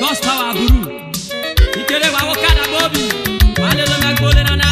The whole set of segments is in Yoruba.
Gospel aguru, itere wa wakada bobi, walelo na gole na na.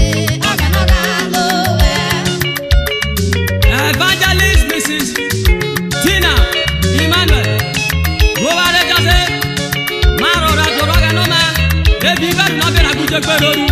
Alvarado.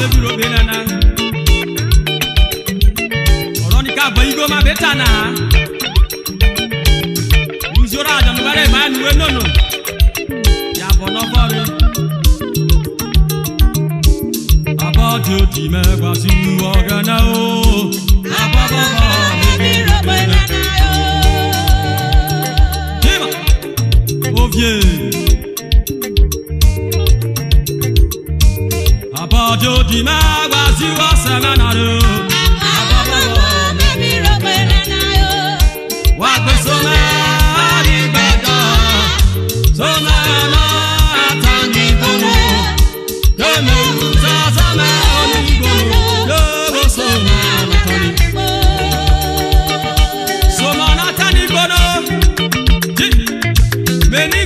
bebiro benana, oronika ọ̀rọ̀ ni ká bọ igbó má bẹ tà náà ìṣòro àjọmọ̀gbárẹ̀ máa ń wé nònò yàbọ̀ lọ́fọ́ rẹ. Bàbá tí ó ti mẹ́gbà sínú o. Àbábọ̀ Ojo di ma gba si wa sẹ́mẹ̀ náà lò. Àbọ̀bọ̀bọ̀ mẹ́bí ro pẹ̀lẹ́ náà yó. Wà pé sọ́mẹ́ àbí gbẹ̀dọ̀. Sọ́mẹ́ náà tàǹdì gbòmò. Kémi wùsọ̀ sọ́mẹ́